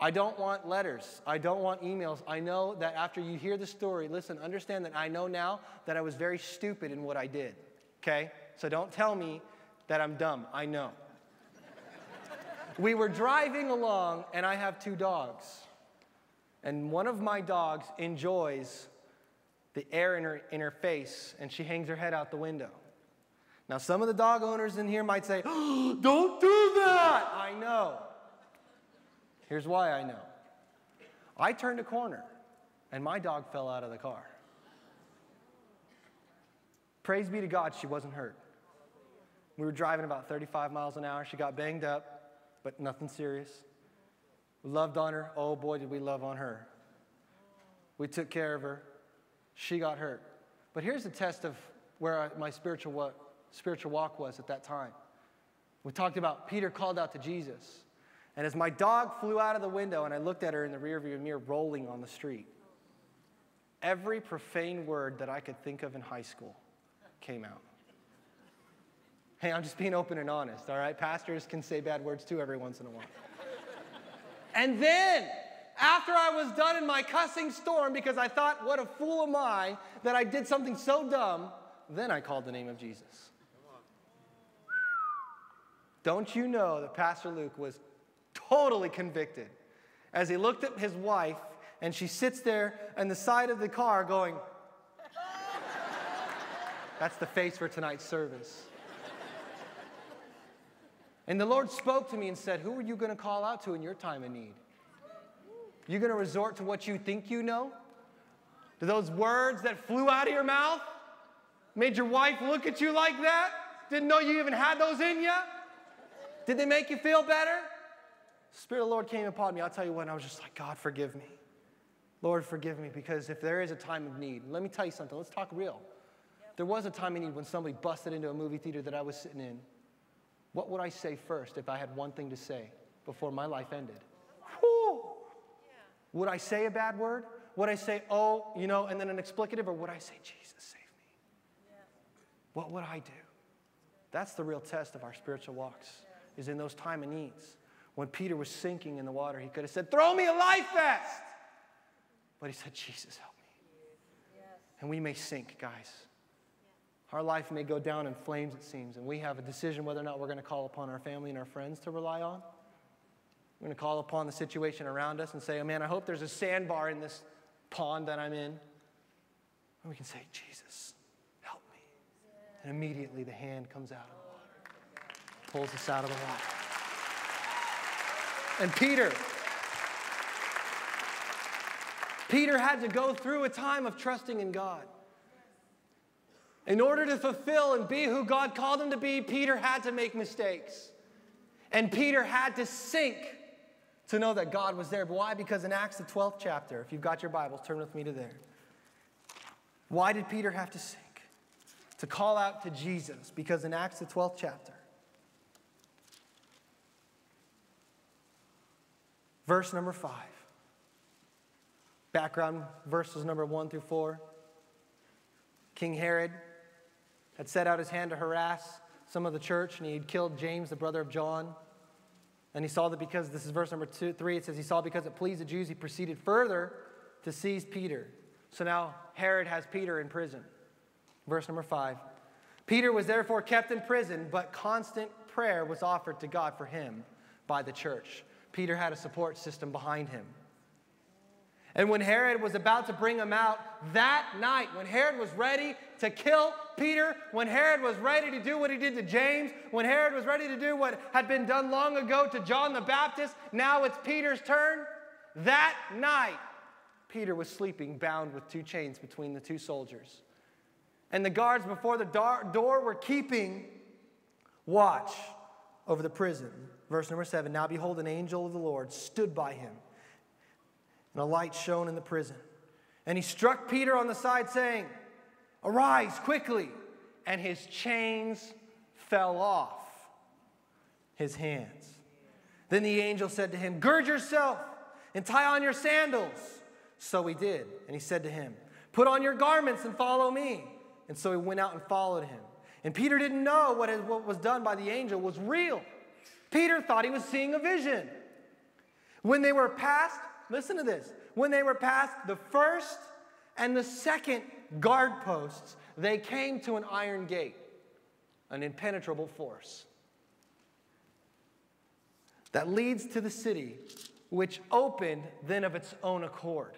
I don't want letters. I don't want emails. I know that after you hear the story, listen, understand that I know now that I was very stupid in what I did. Okay? So don't tell me that I'm dumb. I know. we were driving along, and I have two dogs. And one of my dogs enjoys the air in her, in her face, and she hangs her head out the window. Now, some of the dog owners in here might say, oh, Don't do that! I know. Here's why I know I turned a corner, and my dog fell out of the car. Praise be to God, she wasn't hurt. We were driving about 35 miles an hour. She got banged up, but nothing serious. We loved on her. Oh boy, did we love on her. We took care of her. She got hurt. But here's the test of where my spiritual, spiritual walk was at that time. We talked about Peter called out to Jesus. And as my dog flew out of the window and I looked at her in the rearview mirror rolling on the street, every profane word that I could think of in high school came out. Hey, I'm just being open and honest, all right? Pastors can say bad words too every once in a while. and then, after I was done in my cussing storm because I thought, what a fool am I that I did something so dumb, then I called the name of Jesus. Don't you know that Pastor Luke was totally convicted as he looked at his wife and she sits there on the side of the car going, That's the face for tonight's service. And the Lord spoke to me and said, Who are you going to call out to in your time of need? You're going to resort to what you think you know? To those words that flew out of your mouth? Made your wife look at you like that? Didn't know you even had those in you? Did they make you feel better? The Spirit of the Lord came upon me. I'll tell you what, I was just like, God, forgive me. Lord, forgive me, because if there is a time of need, let me tell you something. Let's talk real. There was a time of need when somebody busted into a movie theater that I was sitting in. What would I say first if I had one thing to say before my life ended? Whew. Would I say a bad word? Would I say, oh, you know, and then an explicative, or would I say, Jesus, save me? What would I do? That's the real test of our spiritual walks, is in those time of needs. When Peter was sinking in the water, he could have said, Throw me a life vest. But he said, Jesus, help me. And we may sink, guys. Our life may go down in flames, it seems, and we have a decision whether or not we're going to call upon our family and our friends to rely on. We're going to call upon the situation around us and say, oh man, I hope there's a sandbar in this pond that I'm in. And we can say, Jesus, help me. And immediately the hand comes out pulls us out of the water. And Peter, Peter had to go through a time of trusting in God. In order to fulfill and be who God called him to be, Peter had to make mistakes. And Peter had to sink to know that God was there. But why? Because in Acts, the 12th chapter, if you've got your Bibles, turn with me to there. Why did Peter have to sink? To call out to Jesus. Because in Acts, the 12th chapter, verse number 5, background verses number 1 through 4. King Herod had set out his hand to harass some of the church, and he had killed James, the brother of John. And he saw that because, this is verse number two, three, it says, he saw because it pleased the Jews, he proceeded further to seize Peter. So now Herod has Peter in prison. Verse number five. Peter was therefore kept in prison, but constant prayer was offered to God for him by the church. Peter had a support system behind him. And when Herod was about to bring him out that night, when Herod was ready to kill Peter, when Herod was ready to do what he did to James, when Herod was ready to do what had been done long ago to John the Baptist, now it's Peter's turn. That night, Peter was sleeping bound with two chains between the two soldiers. And the guards before the door were keeping watch over the prison. Verse number seven Now behold, an angel of the Lord stood by him and a light shone in the prison. And he struck Peter on the side, saying, Arise quickly. And his chains fell off his hands. Then the angel said to him, Gird yourself and tie on your sandals. So he did. And he said to him, Put on your garments and follow me. And so he went out and followed him. And Peter didn't know what, what was done by the angel was real. Peter thought he was seeing a vision. When they were past listen to this. When they were past the first and the second guard posts, they came to an iron gate, an impenetrable force that leads to the city, which opened then of its own accord.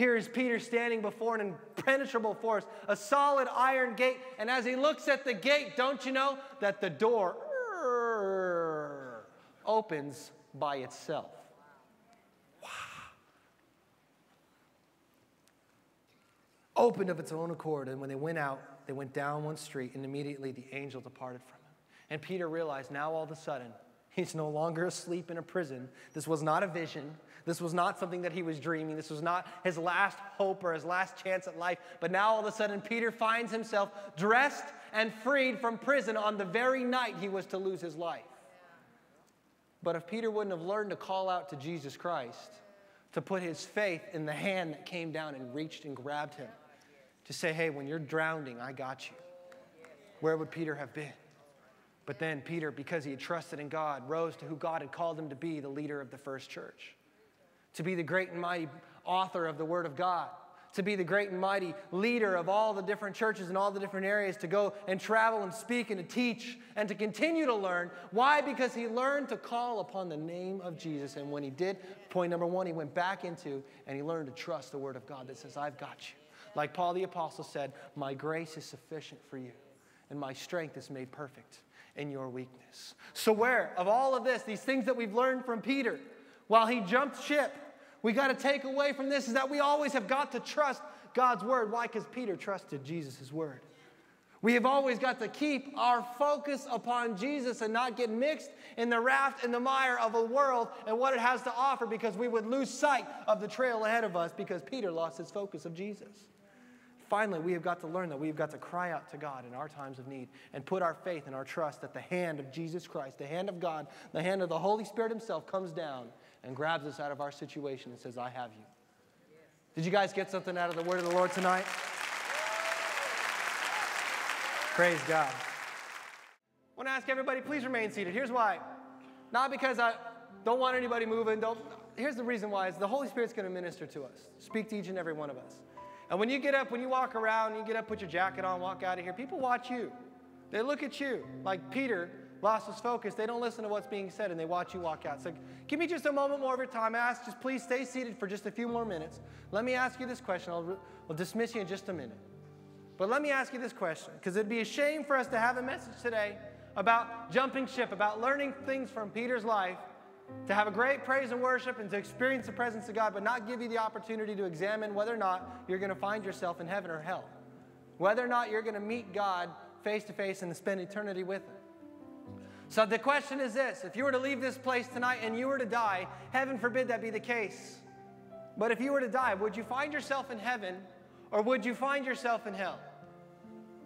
Here is Peter standing before an impenetrable force, a solid iron gate. And as he looks at the gate, don't you know that the door opens by itself? opened of its own accord. And when they went out, they went down one street, and immediately the angel departed from him. And Peter realized now all of a sudden, he's no longer asleep in a prison. This was not a vision. This was not something that he was dreaming. This was not his last hope or his last chance at life. But now all of a sudden, Peter finds himself dressed and freed from prison on the very night he was to lose his life. But if Peter wouldn't have learned to call out to Jesus Christ, to put his faith in the hand that came down and reached and grabbed him, to say, hey, when you're drowning, I got you. Where would Peter have been? But then Peter, because he had trusted in God, rose to who God had called him to be, the leader of the first church, to be the great and mighty author of the Word of God, to be the great and mighty leader of all the different churches in all the different areas, to go and travel and speak and to teach and to continue to learn. Why? Because he learned to call upon the name of Jesus. And when he did, point number one, he went back into and he learned to trust the Word of God that says, I've got you. Like Paul the Apostle said, My grace is sufficient for you, and my strength is made perfect in your weakness. So, where of all of this, these things that we've learned from Peter, while he jumped ship, we got to take away from this is that we always have got to trust God's word. Why? Because Peter trusted Jesus' word. We have always got to keep our focus upon Jesus and not get mixed in the raft and the mire of a world and what it has to offer because we would lose sight of the trail ahead of us because Peter lost his focus of Jesus. Finally, we have got to learn that we've got to cry out to God in our times of need and put our faith and our trust that the hand of Jesus Christ, the hand of God, the hand of the Holy Spirit Himself comes down and grabs us out of our situation and says, I have you. Did you guys get something out of the word of the Lord tonight? Praise God. I want to ask everybody, please remain seated. Here's why. Not because I don't want anybody moving. Don't. Here's the reason why. Is the Holy Spirit's going to minister to us, speak to each and every one of us. And when you get up, when you walk around, you get up, put your jacket on, walk out of here, people watch you. They look at you. Like Peter lost his focus. They don't listen to what's being said and they watch you walk out. So give me just a moment more of your time. ask, just please stay seated for just a few more minutes. Let me ask you this question. I'll, I'll dismiss you in just a minute. But let me ask you this question because it'd be a shame for us to have a message today about jumping ship, about learning things from Peter's life, to have a great praise and worship and to experience the presence of God, but not give you the opportunity to examine whether or not you're going to find yourself in heaven or hell. Whether or not you're going to meet God face to face and spend eternity with Him. So the question is this if you were to leave this place tonight and you were to die, heaven forbid that be the case. But if you were to die, would you find yourself in heaven or would you find yourself in hell?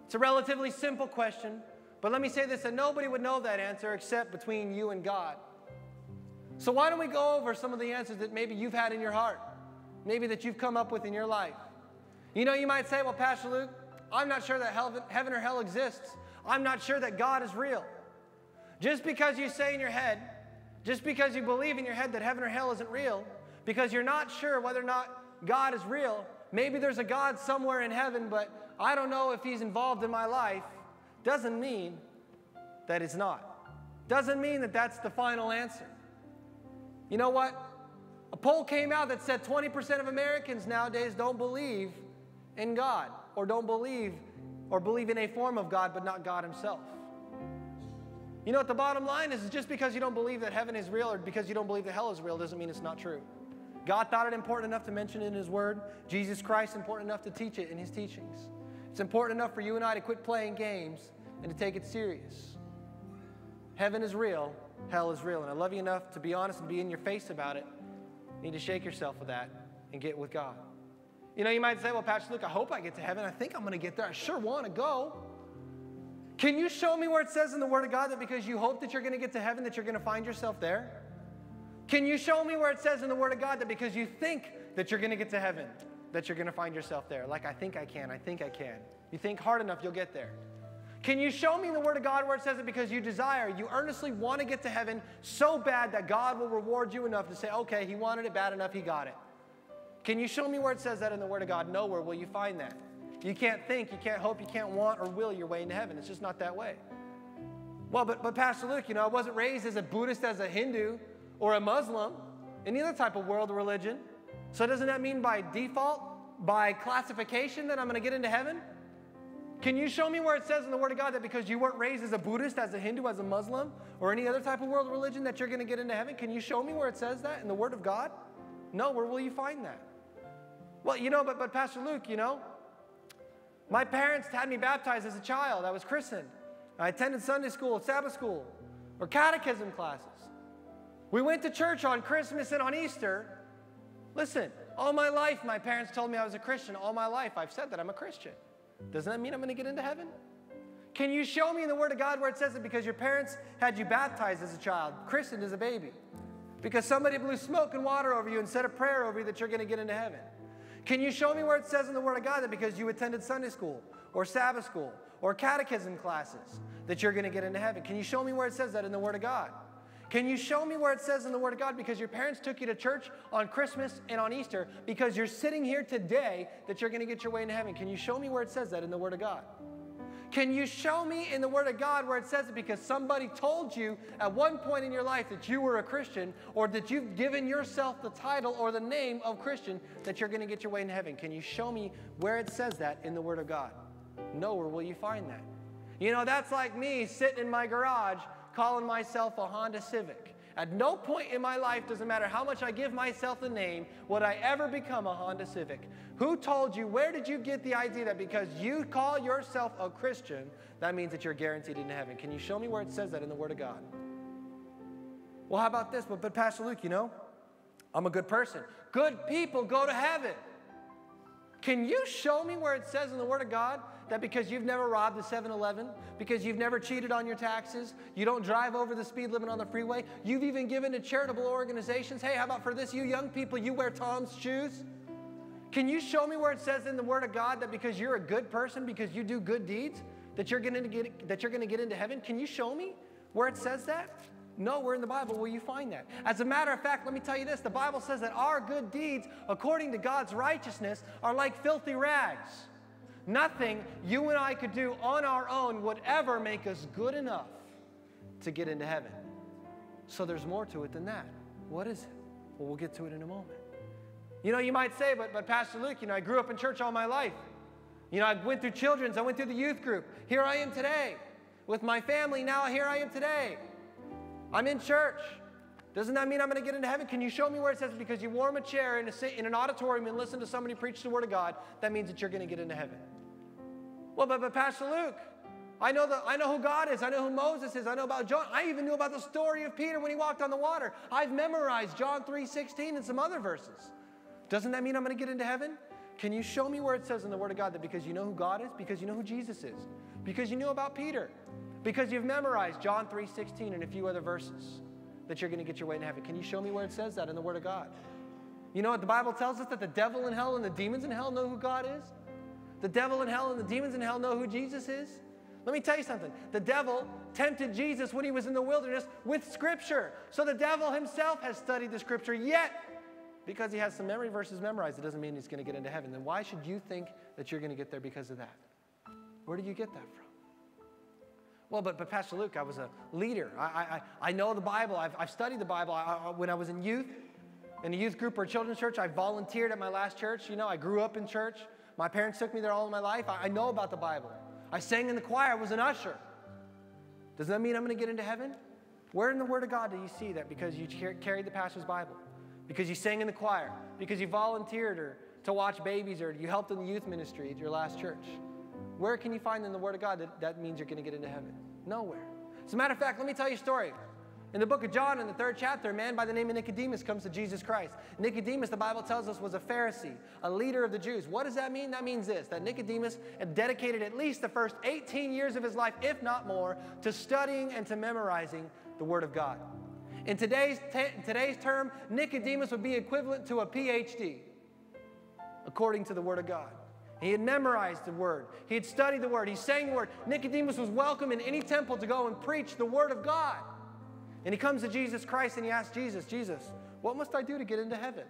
It's a relatively simple question, but let me say this that nobody would know that answer except between you and God. So why don't we go over some of the answers that maybe you've had in your heart, maybe that you've come up with in your life? You know, you might say, well, Pastor Luke, I'm not sure that heaven or hell exists. I'm not sure that God is real. Just because you say in your head, just because you believe in your head that heaven or hell isn't real, because you're not sure whether or not God is real, maybe there's a God somewhere in heaven, but I don't know if he's involved in my life, doesn't mean that it's not. Doesn't mean that that's the final answer. You know what? A poll came out that said 20% of Americans nowadays don't believe in God or don't believe or believe in a form of God but not God Himself. You know what the bottom line is? Is just because you don't believe that heaven is real or because you don't believe that hell is real doesn't mean it's not true. God thought it important enough to mention it in His Word. Jesus Christ important enough to teach it in His teachings. It's important enough for you and I to quit playing games and to take it serious. Heaven is real, hell is real. And I love you enough to be honest and be in your face about it. You need to shake yourself with that and get with God. You know, you might say, well, Pastor Luke, I hope I get to heaven. I think I'm going to get there. I sure want to go. Can you show me where it says in the Word of God that because you hope that you're going to get to heaven, that you're going to find yourself there? Can you show me where it says in the Word of God that because you think that you're going to get to heaven, that you're going to find yourself there? Like, I think I can, I think I can. You think hard enough, you'll get there. Can you show me in the Word of God where it says it because you desire, you earnestly want to get to heaven so bad that God will reward you enough to say, okay, He wanted it bad enough, He got it? Can you show me where it says that in the Word of God? Nowhere will you find that. You can't think, you can't hope, you can't want or will your way into heaven. It's just not that way. Well, but, but Pastor Luke, you know, I wasn't raised as a Buddhist, as a Hindu, or a Muslim, any other type of world religion. So doesn't that mean by default, by classification, that I'm going to get into heaven? Can you show me where it says in the Word of God that because you weren't raised as a Buddhist, as a Hindu, as a Muslim, or any other type of world religion that you're going to get into heaven? Can you show me where it says that in the Word of God? No, where will you find that? Well, you know, but, but Pastor Luke, you know, my parents had me baptized as a child. I was christened. I attended Sunday school, Sabbath school, or catechism classes. We went to church on Christmas and on Easter. Listen, all my life, my parents told me I was a Christian. All my life, I've said that I'm a Christian. Doesn't that mean I'm going to get into heaven? Can you show me in the Word of God where it says it because your parents had you baptized as a child, christened as a baby? Because somebody blew smoke and water over you and said a prayer over you that you're going to get into heaven? Can you show me where it says in the Word of God that because you attended Sunday school or Sabbath school or catechism classes that you're going to get into heaven? Can you show me where it says that in the Word of God? Can you show me where it says in the Word of God because your parents took you to church on Christmas and on Easter because you're sitting here today that you're going to get your way into heaven? Can you show me where it says that in the Word of God? Can you show me in the Word of God where it says it because somebody told you at one point in your life that you were a Christian or that you've given yourself the title or the name of Christian that you're going to get your way in heaven? Can you show me where it says that in the Word of God? Nowhere will you find that. You know, that's like me sitting in my garage calling myself a Honda Civic. At no point in my life, doesn't matter how much I give myself the name, would I ever become a Honda Civic. Who told you? Where did you get the idea that because you call yourself a Christian, that means that you're guaranteed into heaven? Can you show me where it says that in the Word of God? Well, how about this? But, but Pastor Luke, you know, I'm a good person. Good people go to heaven. Can you show me where it says in the Word of God that because you've never robbed a 7 Eleven, because you've never cheated on your taxes, you don't drive over the speed limit on the freeway, you've even given to charitable organizations. Hey, how about for this, you young people, you wear Tom's shoes? Can you show me where it says in the Word of God that because you're a good person, because you do good deeds, that you're going to get, that you're going to get into heaven? Can you show me where it says that? Nowhere in the Bible will you find that. As a matter of fact, let me tell you this the Bible says that our good deeds, according to God's righteousness, are like filthy rags. Nothing you and I could do on our own would ever make us good enough to get into heaven. So there's more to it than that. What is it? Well, we'll get to it in a moment. You know, you might say, but, but Pastor Luke, you know, I grew up in church all my life. You know, I went through children's, I went through the youth group. Here I am today with my family. Now, here I am today. I'm in church. Doesn't that mean I'm going to get into heaven? Can you show me where it says because you warm a chair in, a, in an auditorium and listen to somebody preach the Word of God, that means that you're going to get into heaven? Well, but, but Pastor Luke, I know, the, I know who God is. I know who Moses is. I know about John. I even knew about the story of Peter when he walked on the water. I've memorized John 3.16 and some other verses. Doesn't that mean I'm going to get into heaven? Can you show me where it says in the Word of God that because you know who God is, because you know who Jesus is, because you knew about Peter, because you've memorized John 3.16 and a few other verses, that you're going to get your way into heaven? Can you show me where it says that in the Word of God? You know what the Bible tells us that the devil in hell and the demons in hell know who God is? The devil in hell and the demons in hell know who Jesus is? Let me tell you something. The devil tempted Jesus when he was in the wilderness with Scripture. So the devil himself has studied the Scripture, yet because he has some memory verses memorized, it doesn't mean he's going to get into heaven. Then why should you think that you're going to get there because of that? Where do you get that from? Well, but, but Pastor Luke, I was a leader. I, I, I know the Bible. I've, I've studied the Bible. I, I, when I was in youth, in a youth group or children's church, I volunteered at my last church. You know, I grew up in church. My parents took me there all my life. I, I know about the Bible. I sang in the choir, I was an usher. Does that mean I'm going to get into heaven? Where in the Word of God do you see that because you carried the pastor's Bible? Because you sang in the choir? Because you volunteered or to watch babies or you helped in the youth ministry at your last church? Where can you find in the Word of God that that means you're going to get into heaven? Nowhere. As a matter of fact, let me tell you a story. In the book of John, in the third chapter, a man by the name of Nicodemus comes to Jesus Christ. Nicodemus, the Bible tells us, was a Pharisee, a leader of the Jews. What does that mean? That means this that Nicodemus had dedicated at least the first 18 years of his life, if not more, to studying and to memorizing the Word of God. In today's, today's term, Nicodemus would be equivalent to a PhD, according to the Word of God. He had memorized the Word. He had studied the Word. He sang the Word. Nicodemus was welcome in any temple to go and preach the Word of God. And he comes to Jesus Christ and he asks Jesus, Jesus, what must I do to get into heaven?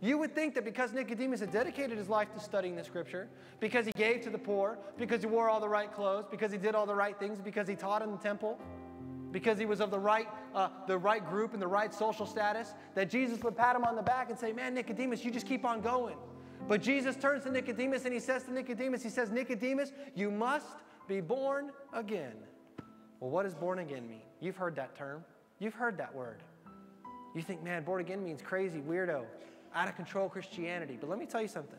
You would think that because Nicodemus had dedicated his life to studying the scripture, because he gave to the poor, because he wore all the right clothes, because he did all the right things, because he taught in the temple, because he was of the right, uh, the right group and the right social status, that Jesus would pat him on the back and say, Man, Nicodemus, you just keep on going. But Jesus turns to Nicodemus and he says to Nicodemus, He says, Nicodemus, you must be born again. Well, what does born again mean? You've heard that term. You've heard that word. You think, man, born again means crazy, weirdo, out of control Christianity. But let me tell you something.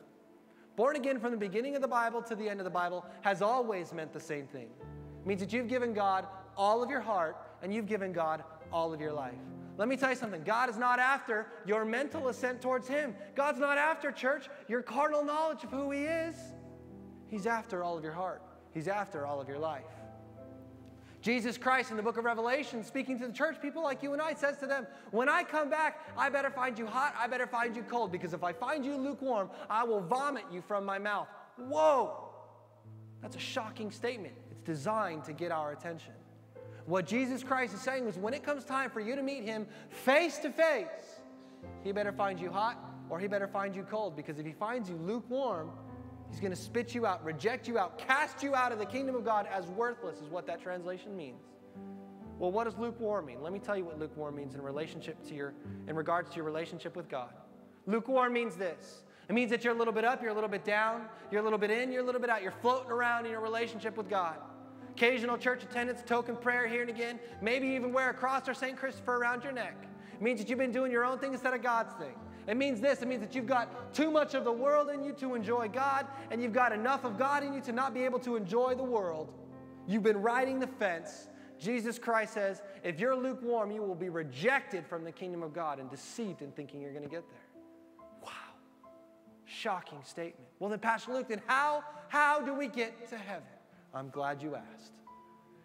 Born again from the beginning of the Bible to the end of the Bible has always meant the same thing. It means that you've given God all of your heart and you've given God all of your life. Let me tell you something. God is not after your mental assent towards Him. God's not after, church, your carnal knowledge of who He is. He's after all of your heart, He's after all of your life. Jesus Christ in the book of Revelation, speaking to the church, people like you and I, says to them, When I come back, I better find you hot, I better find you cold, because if I find you lukewarm, I will vomit you from my mouth. Whoa! That's a shocking statement. It's designed to get our attention. What Jesus Christ is saying was when it comes time for you to meet him face to face, he better find you hot or he better find you cold, because if he finds you lukewarm, He's going to spit you out, reject you out, cast you out of the kingdom of God as worthless, is what that translation means. Well, what does lukewarm mean? Let me tell you what lukewarm means in relationship to your, in regards to your relationship with God. Lukewarm means this. It means that you're a little bit up, you're a little bit down, you're a little bit in, you're a little bit out. You're floating around in your relationship with God. Occasional church attendance, token prayer here and again, maybe even wear a cross or St. Christopher around your neck. It means that you've been doing your own thing instead of God's thing. It means this it means that you've got too much of the world in you to enjoy God, and you've got enough of God in you to not be able to enjoy the world. You've been riding the fence. Jesus Christ says, if you're lukewarm, you will be rejected from the kingdom of God and deceived in thinking you're going to get there. Wow. Shocking statement. Well, then, Pastor Luke, then how, how do we get to heaven? I'm glad you asked.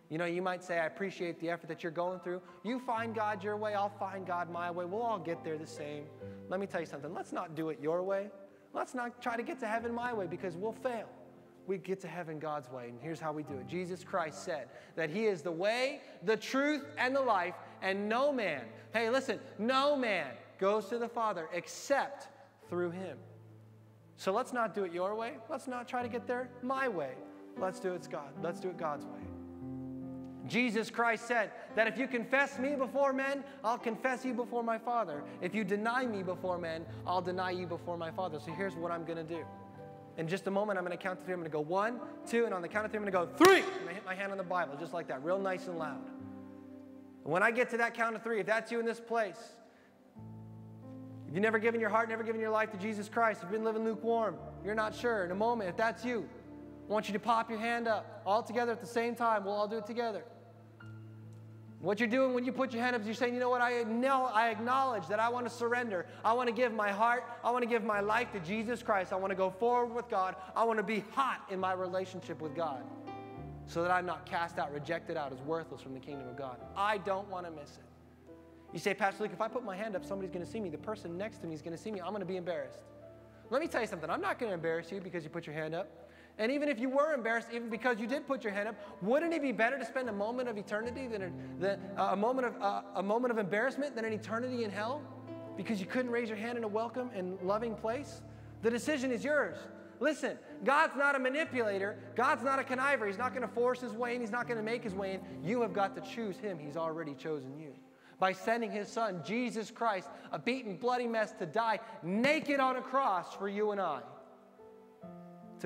You know, you might say, I appreciate the effort that you're going through. You find God your way, I'll find God my way. We'll all get there the same. Let me tell you something. Let's not do it your way. Let's not try to get to heaven my way because we'll fail. We get to heaven God's way, and here's how we do it. Jesus Christ said that He is the way, the truth, and the life, and no man, hey, listen, no man goes to the Father except through Him. So let's not do it your way. Let's not try to get there my way. Let's do it God. Let's do it God's way. Jesus Christ said that if you confess me before men, I'll confess you before my Father. If you deny me before men, I'll deny you before my Father. So here's what I'm going to do. In just a moment, I'm going to count to three. I'm going to go one, two, and on the count of three, I'm going to go three. I'm going to hit my hand on the Bible, just like that, real nice and loud. And when I get to that count of three, if that's you in this place, if you've never given your heart, never given your life to Jesus Christ, you've been living lukewarm, you're not sure, in a moment, if that's you, I want you to pop your hand up all together at the same time. We'll all do it together. What you're doing when you put your hand up is you're saying, you know what, I know, I acknowledge that I want to surrender. I want to give my heart, I want to give my life to Jesus Christ. I want to go forward with God. I want to be hot in my relationship with God so that I'm not cast out, rejected out as worthless from the kingdom of God. I don't want to miss it. You say, Pastor Luke, if I put my hand up, somebody's going to see me. The person next to me is going to see me. I'm going to be embarrassed. Let me tell you something. I'm not going to embarrass you because you put your hand up. And even if you were embarrassed, even because you did put your hand up, wouldn't it be better to spend a moment of eternity than a, than a moment of uh, a moment of embarrassment than an eternity in hell because you couldn't raise your hand in a welcome and loving place? The decision is yours. Listen, God's not a manipulator. God's not a conniver. He's not going to force his way in. He's not going to make his way in. You have got to choose him. He's already chosen you. By sending his son, Jesus Christ, a beaten, bloody mess, to die naked on a cross for you and I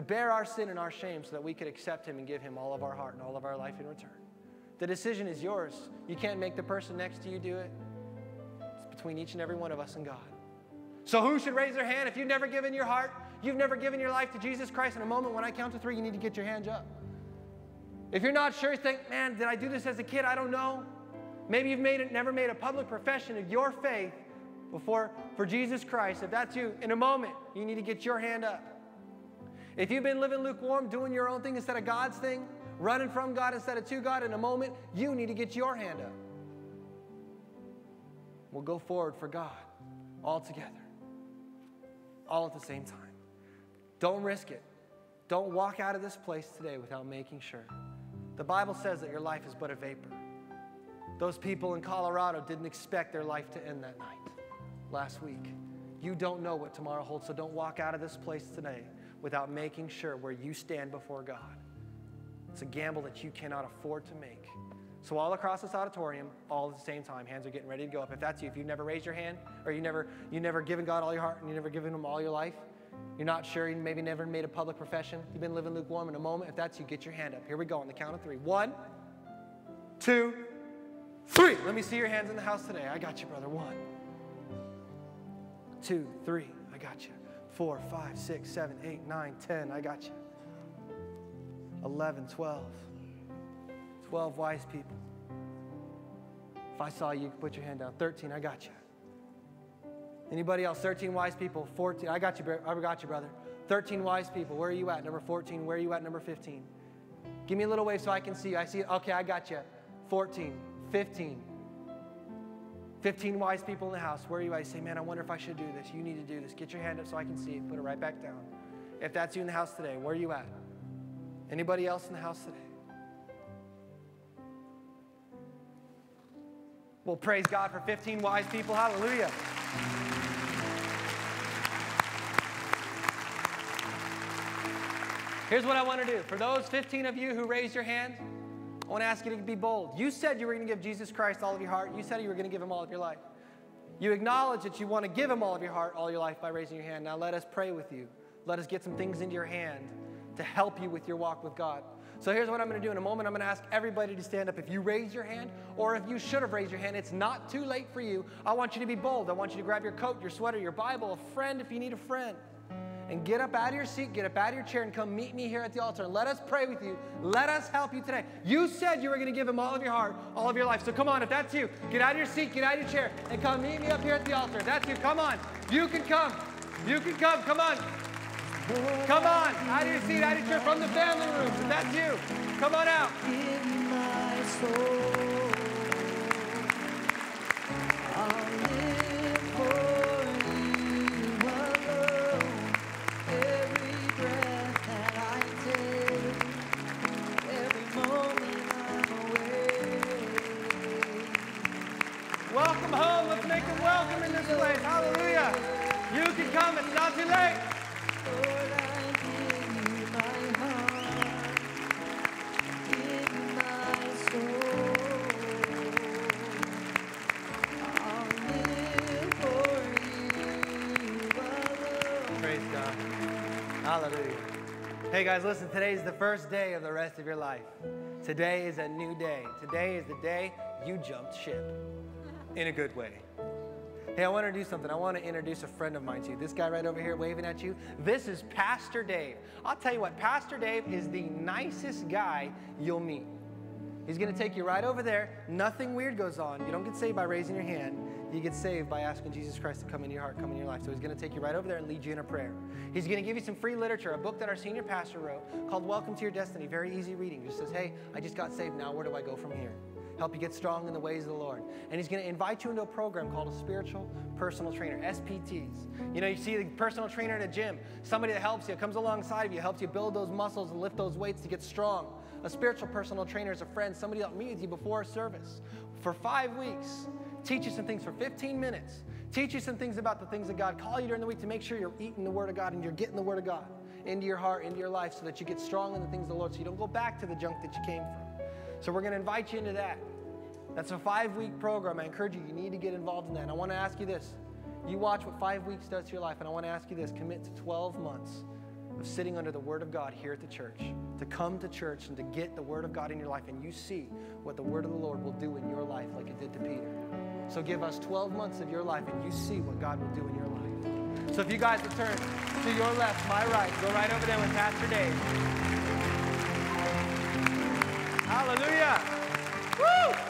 to bear our sin and our shame so that we could accept Him and give Him all of our heart and all of our life in return. The decision is yours. You can't make the person next to you do it. It's between each and every one of us and God. So, who should raise their hand? If you've never given your heart, you've never given your life to Jesus Christ, in a moment when I count to three, you need to get your hands up. If you're not sure, think, man, did I do this as a kid? I don't know. Maybe you've made it, never made a public profession of your faith before for Jesus Christ. If that's you, in a moment, you need to get your hand up. If you've been living lukewarm, doing your own thing instead of God's thing, running from God instead of to God in a moment, you need to get your hand up. We'll go forward for God all together, all at the same time. Don't risk it. Don't walk out of this place today without making sure. The Bible says that your life is but a vapor. Those people in Colorado didn't expect their life to end that night last week. You don't know what tomorrow holds, so don't walk out of this place today without making sure where you stand before God. It's a gamble that you cannot afford to make. So all across this auditorium, all at the same time, hands are getting ready to go up. If that's you, if you've never raised your hand, or you never you never given God all your heart and you never given Him all your life, you're not sure, you maybe never made a public profession, you've been living lukewarm in a moment. If that's you, get your hand up. Here we go on the count of three. One, two, three. Let me see your hands in the house today. I got you, brother. One, two, three. I got you four, five, six, seven, eight, nine, 10. I got you. 11, 12. 12 wise people. If I saw you, you put your hand down. 13, I got you. Anybody else? 13 wise people. 14, I got you, I got you, brother. 13 wise people. Where are you at? Number 14. Where are you at? Number 15. Give me a little wave so I can see you. I see. Okay, I got you. 14, 15. 15 wise people in the house. Where are you? I say, man, I wonder if I should do this. You need to do this. Get your hand up so I can see it. Put it right back down. If that's you in the house today, where are you at? Anybody else in the house today? Well, praise God for 15 wise people. Hallelujah. Here's what I want to do. For those 15 of you who raised your hand, I want to ask you to be bold. You said you were going to give Jesus Christ all of your heart. You said you were going to give him all of your life. You acknowledge that you want to give him all of your heart, all your life by raising your hand. Now let us pray with you. Let us get some things into your hand to help you with your walk with God. So here's what I'm going to do. In a moment, I'm going to ask everybody to stand up. If you raise your hand, or if you should have raised your hand, it's not too late for you. I want you to be bold. I want you to grab your coat, your sweater, your Bible, a friend if you need a friend. And get up out of your seat, get up out of your chair, and come meet me here at the altar. Let us pray with you. Let us help you today. You said you were going to give him all of your heart, all of your life. So come on, if that's you, get out of your seat, get out of your chair, and come meet me up here at the altar. If that's you. Come on. You can come. You can come. Come on. Come on, out of your seat, out of your chair, from the family room. If that's you, come on out. Welcome in this place. Hallelujah. You can come. It's not too late. Praise God. Hallelujah. Hey guys, listen, today is the first day of the rest of your life. Today is a new day. Today is the day you jumped ship in a good way. Hey, I want to do something. I want to introduce a friend of mine to you. This guy right over here waving at you. This is Pastor Dave. I'll tell you what, Pastor Dave is the nicest guy you'll meet. He's going to take you right over there. Nothing weird goes on. You don't get saved by raising your hand. You get saved by asking Jesus Christ to come into your heart, come into your life. So he's going to take you right over there and lead you in a prayer. He's going to give you some free literature, a book that our senior pastor wrote called Welcome to Your Destiny. Very easy reading. Just says, hey, I just got saved. Now where do I go from here? Help you get strong in the ways of the Lord. And he's going to invite you into a program called a spiritual personal trainer, SPTs. You know, you see the personal trainer in a gym, somebody that helps you, comes alongside of you, helps you build those muscles and lift those weights to get strong. A spiritual personal trainer is a friend, somebody that'll meet with you before a service for five weeks teach you some things for 15 minutes, teach you some things about the things of God, call you during the week to make sure you're eating the Word of God and you're getting the Word of God into your heart, into your life, so that you get strong in the things of the Lord, so you don't go back to the junk that you came from. So we're going to invite you into that. That's a five week program. I encourage you, you need to get involved in that. And I want to ask you this. You watch what five weeks does to your life, and I want to ask you this commit to 12 months of sitting under the Word of God here at the church, to come to church and to get the Word of God in your life, and you see what the Word of the Lord will do in your life like it did to Peter. So give us 12 months of your life, and you see what God will do in your life. So if you guys would turn to your left, my right, go right over there with Pastor Dave. Hallelujah. Woo!